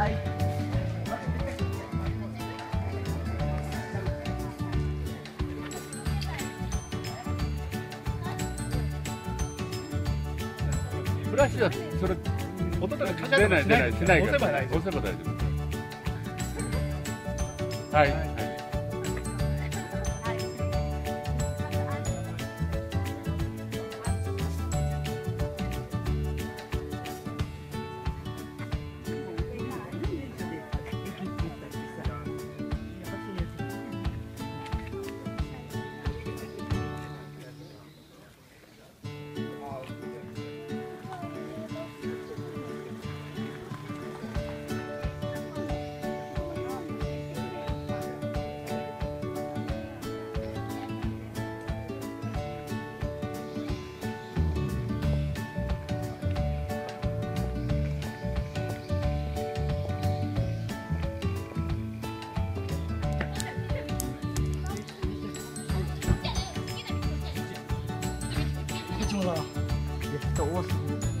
はい。ブラシだ。それ音とかかか出ない出ないしないから。押せば大丈夫。はい、はい。貴重だ。いや、人多すぎる。